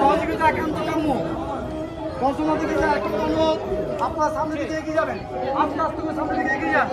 সহযোগিতা একান্ত কাম্য। দর্শনা থেকে একান্ত অনুরোধ, আপনার সামনে দিকে এগিয়ে যাবেন। আস্তে আস্তে করে সামনে দিকে এগিয়ে যান।